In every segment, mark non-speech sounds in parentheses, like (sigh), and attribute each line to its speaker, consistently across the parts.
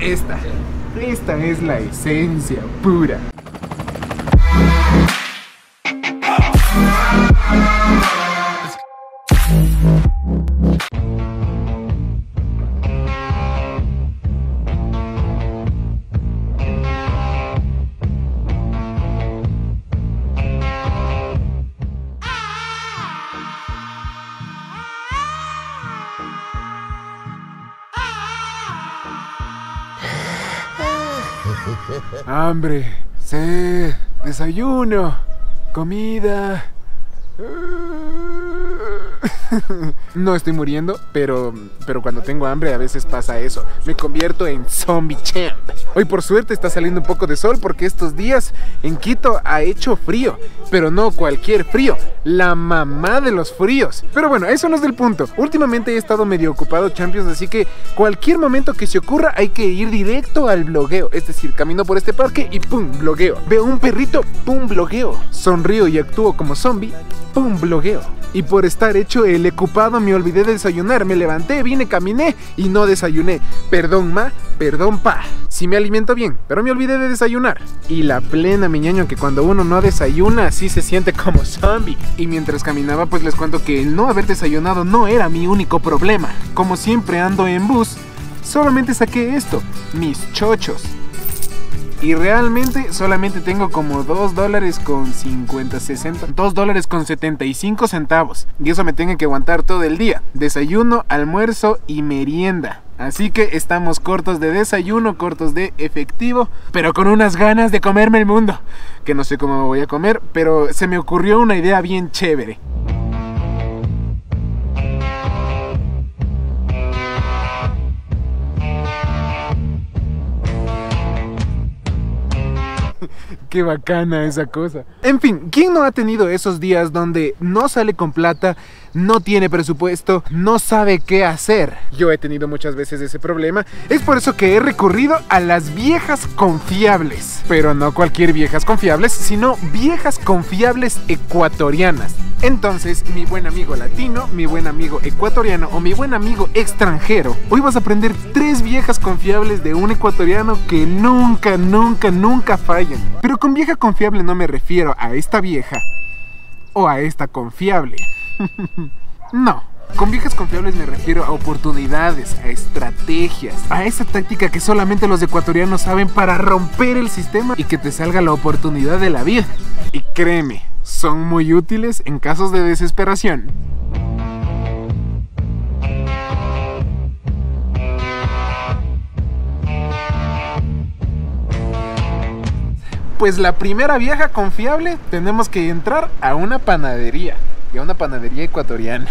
Speaker 1: Esta, esta es la esencia pura. Hambre, sed, desayuno, comida. (laughs) No estoy muriendo, pero, pero cuando tengo hambre a veces pasa eso. Me convierto en zombie champ. Hoy por suerte está saliendo un poco de sol porque estos días en Quito ha hecho frío. Pero no cualquier frío, la mamá de los fríos. Pero bueno, eso no es del punto. Últimamente he estado medio ocupado, Champions, así que cualquier momento que se ocurra hay que ir directo al blogueo. Es decir, camino por este parque y pum, blogueo. Veo un perrito, pum, blogueo. Sonrío y actúo como zombie, pum, blogueo. Y por estar hecho el ocupado me olvidé de desayunar. Me levanté, vine, caminé y no desayuné. Perdón, ma, perdón, pa. Si me alimento bien, pero me olvidé de desayunar. Y la plena, mi ñaño, que cuando uno no desayuna, así se siente como zombie. Y mientras caminaba, pues les cuento que el no haber desayunado no era mi único problema. Como siempre ando en bus, solamente saqué esto, mis chochos. Y realmente solamente tengo como 2 dólares con 50, 60, 2 dólares con 75 centavos. Y eso me tengo que aguantar todo el día. Desayuno, almuerzo y merienda. Así que estamos cortos de desayuno, cortos de efectivo, pero con unas ganas de comerme el mundo. Que no sé cómo me voy a comer, pero se me ocurrió una idea bien chévere. Qué bacana esa cosa. En fin, ¿quién no ha tenido esos días donde no sale con plata, no tiene presupuesto, no sabe qué hacer? Yo he tenido muchas veces ese problema. Es por eso que he recurrido a las viejas confiables. Pero no cualquier viejas confiables, sino viejas confiables ecuatorianas. Entonces, mi buen amigo latino, mi buen amigo ecuatoriano o mi buen amigo extranjero, hoy vas a aprender tres viejas confiables de un ecuatoriano que nunca, nunca, nunca fallan. Pero con vieja confiable no me refiero a esta vieja o a esta confiable. (laughs) no. Con viejas confiables me refiero a oportunidades, a estrategias, a esa táctica que solamente los ecuatorianos saben para romper el sistema y que te salga la oportunidad de la vida. Y créeme, son muy útiles en casos de desesperación. Pues la primera vieja confiable tenemos que entrar a una panadería y a una panadería ecuatoriana.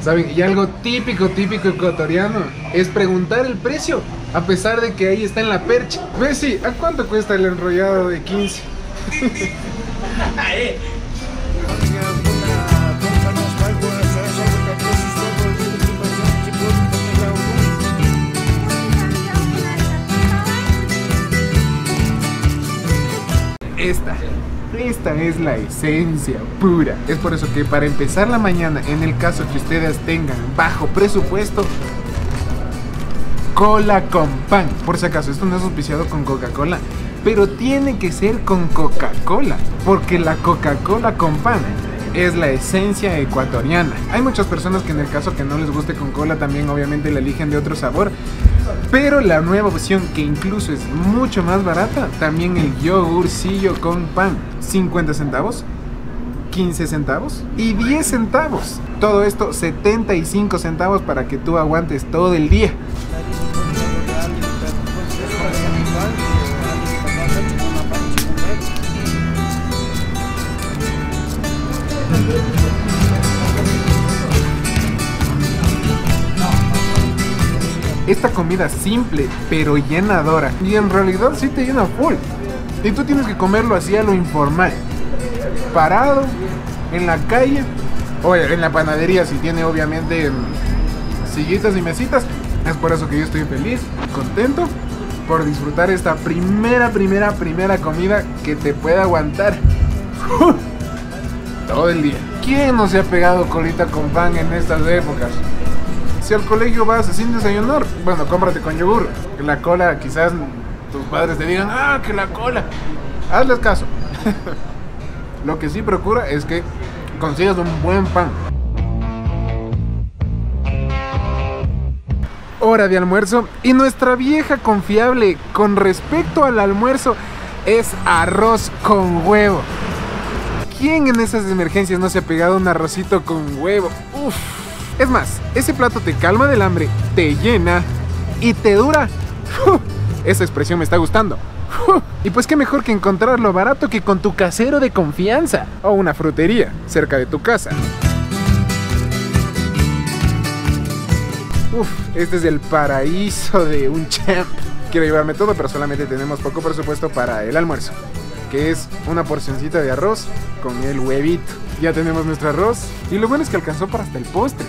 Speaker 1: ¿Saben? Y algo típico, típico ecuatoriano es preguntar el precio, a pesar de que ahí está en la percha. Bessie, ¿a cuánto cuesta el enrollado de 15? (laughs) esta es la esencia pura. Es por eso que para empezar la mañana, en el caso que ustedes tengan bajo presupuesto, cola con pan. Por si acaso, esto no es auspiciado con Coca-Cola, pero tiene que ser con Coca-Cola, porque la Coca-Cola con pan es la esencia ecuatoriana. Hay muchas personas que en el caso que no les guste con cola también obviamente la eligen de otro sabor, pero la nueva opción, que incluso es mucho más barata, también el yogurcillo con pan. 50 centavos, 15 centavos y 10 centavos. Todo esto 75 centavos para que tú aguantes todo el día. Esta comida simple pero llenadora y en realidad sí te llena full. Y tú tienes que comerlo así a lo informal. Parado, en la calle, o en la panadería si tiene obviamente sillitas y mesitas. Es por eso que yo estoy feliz, contento por disfrutar esta primera, primera, primera comida que te pueda aguantar todo el día. ¿Quién no se ha pegado colita con pan en estas épocas? Si al colegio vas sin desayunar, bueno, cómprate con yogur. La cola, quizás tus padres te digan, ah, que la cola. Hazles caso. (laughs) Lo que sí procura es que consigas un buen pan. Hora de almuerzo y nuestra vieja confiable con respecto al almuerzo es arroz con huevo. ¿Quién en esas emergencias no se ha pegado un arrocito con huevo? Uf. Es más, ese plato te calma del hambre, te llena y te dura. Esa expresión me está gustando. Y pues qué mejor que encontrarlo barato que con tu casero de confianza o una frutería cerca de tu casa. Uf, este es el paraíso de un champ. Quiero llevarme todo, pero solamente tenemos poco presupuesto para el almuerzo, que es una porcioncita de arroz con el huevito. Ya tenemos nuestro arroz y lo bueno es que alcanzó para hasta el postre.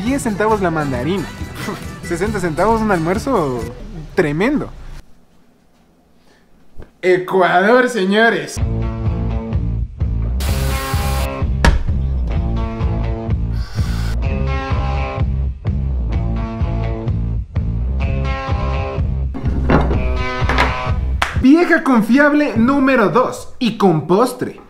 Speaker 1: 10 centavos la mandarina. (laughs) 60 centavos un almuerzo tremendo. Ecuador, señores. Vieja confiable número 2 y con postre.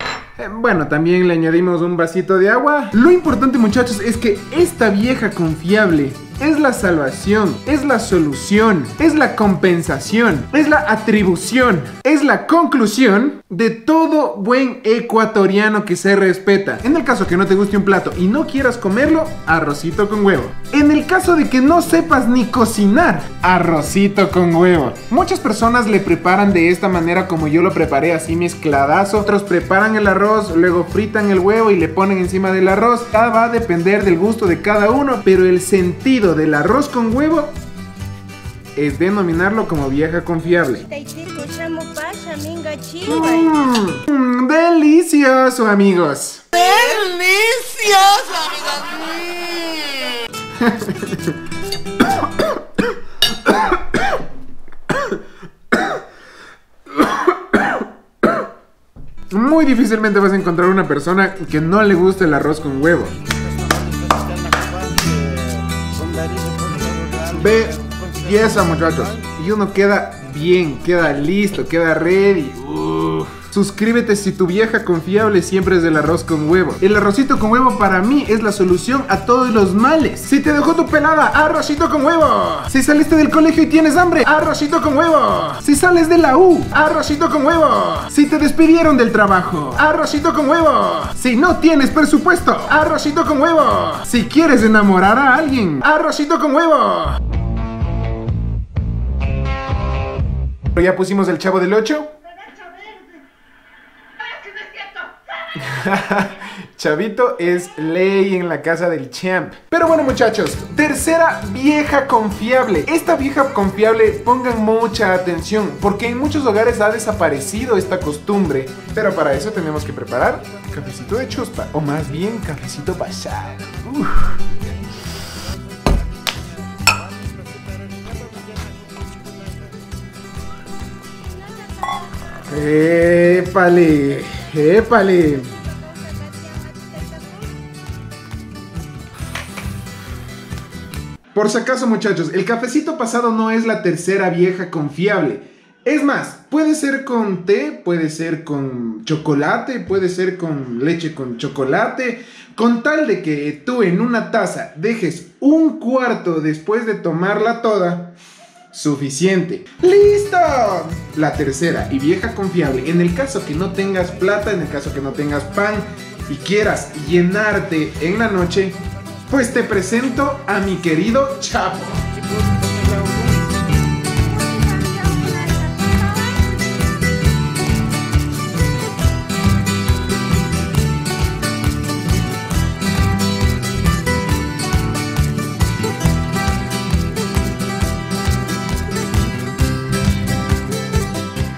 Speaker 1: Eh, bueno, también le añadimos un vasito de agua. Lo importante muchachos es que esta vieja confiable es la salvación, es la solución, es la compensación, es la atribución, es la conclusión de todo buen ecuatoriano que se respeta. En el caso que no te guste un plato y no quieras comerlo, arrocito con huevo. En el caso de que no sepas ni cocinar, arrocito con huevo. Muchas personas le preparan de esta manera como yo lo preparé, así mezcladazo. Otros preparan el arroz, luego fritan el huevo y le ponen encima del arroz. Va a depender del gusto de cada uno, pero el sentido del arroz con huevo es denominarlo como vieja confiable. Mm, delicioso, amigos.
Speaker 2: Delicioso, amigos. (coughs)
Speaker 1: Muy difícilmente vas a encontrar una persona que no le guste el arroz con huevo. Ve y esa muchachos. Y uno queda bien, queda listo, queda ready. Suscríbete si tu vieja confiable siempre es del arroz con huevo. El arrocito con huevo para mí es la solución a todos los males. Si te dejó tu pelada, arrocito con huevo. Si saliste del colegio y tienes hambre, arrocito con huevo. Si sales de la U, arrocito con huevo. Si te despidieron del trabajo, arrocito con huevo. Si no tienes presupuesto, arrocito con huevo. Si quieres enamorar a alguien, arrocito con huevo. ¿Ya pusimos el chavo del 8? (laughs) Chavito es ley en la casa del champ. Pero bueno muchachos, tercera vieja confiable. Esta vieja confiable pongan mucha atención porque en muchos hogares ha desaparecido esta costumbre. Pero para eso tenemos que preparar cafecito de chuspa o más bien cafecito pasado. ¡Épale! ¡Épale! Por si acaso muchachos, el cafecito pasado no es la tercera vieja confiable. Es más, puede ser con té, puede ser con chocolate, puede ser con leche con chocolate, con tal de que tú en una taza dejes un cuarto después de tomarla toda, suficiente. ¡Listo! La tercera y vieja confiable, en el caso que no tengas plata, en el caso que no tengas pan y quieras llenarte en la noche, pues te presento a mi querido Chapo.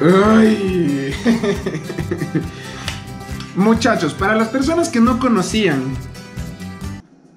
Speaker 1: (laughs) Muchachos, para las personas que no conocían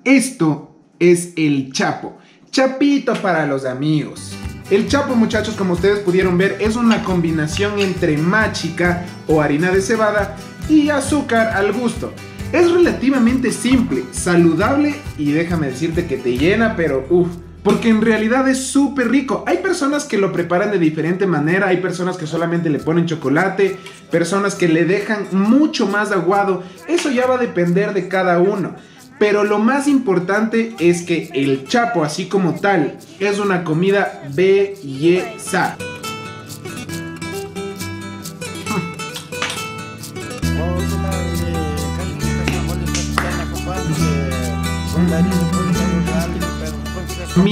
Speaker 1: esto es el Chapo. Chapito para los amigos. El chapo, muchachos, como ustedes pudieron ver, es una combinación entre machica o harina de cebada y azúcar al gusto. Es relativamente simple, saludable y déjame decirte que te llena, pero uff. Porque en realidad es súper rico. Hay personas que lo preparan de diferente manera, hay personas que solamente le ponen chocolate, personas que le dejan mucho más aguado. Eso ya va a depender de cada uno. Pero lo más importante es que el chapo, así como tal, es una comida belleza.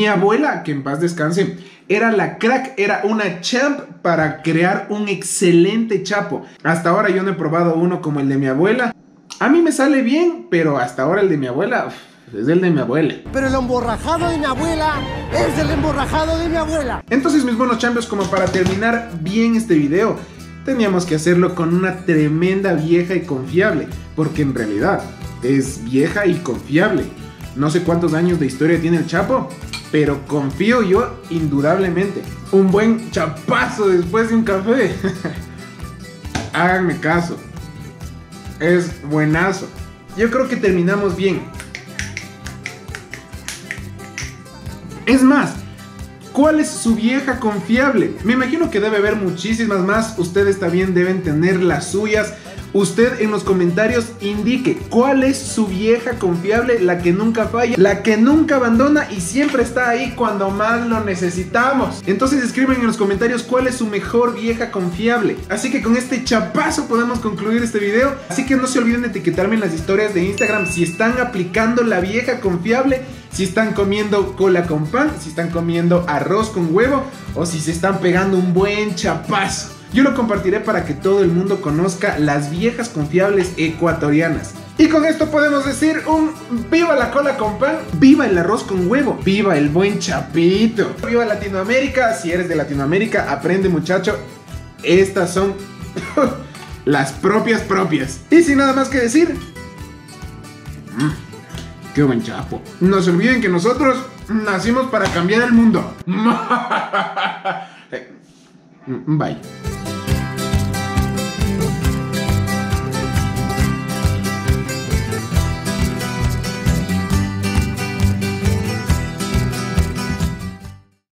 Speaker 1: Mi abuela, que en paz descanse, era la crack, era una champ para crear un excelente chapo. Hasta ahora yo no he probado uno como el de mi abuela. A mí me sale bien, pero hasta ahora el de mi abuela es el de mi abuela.
Speaker 2: Pero el emborrajado de mi abuela es el emborrajado de mi abuela.
Speaker 1: Entonces, mis buenos champions, como para terminar bien este video, teníamos que hacerlo con una tremenda vieja y confiable, porque en realidad es vieja y confiable. No sé cuántos años de historia tiene el Chapo, pero confío yo indudablemente. Un buen chapazo después de un café. (laughs) Háganme caso. Es buenazo. Yo creo que terminamos bien. Es más, ¿cuál es su vieja confiable? Me imagino que debe haber muchísimas más. Ustedes también deben tener las suyas. Usted en los comentarios indique cuál es su vieja confiable, la que nunca falla, la que nunca abandona y siempre está ahí cuando más lo necesitamos. Entonces escriban en los comentarios cuál es su mejor vieja confiable. Así que con este chapazo podemos concluir este video. Así que no se olviden de etiquetarme en las historias de Instagram si están aplicando la vieja confiable, si están comiendo cola con pan, si están comiendo arroz con huevo o si se están pegando un buen chapazo. Yo lo compartiré para que todo el mundo conozca las viejas confiables ecuatorianas. Y con esto podemos decir un viva la cola con pan, viva el arroz con huevo, viva el buen chapito, viva Latinoamérica. Si eres de Latinoamérica, aprende muchacho. Estas son (laughs) las propias propias. Y sin nada más que decir, qué buen chapo. No se olviden que nosotros nacimos para cambiar el mundo. (laughs) Bye.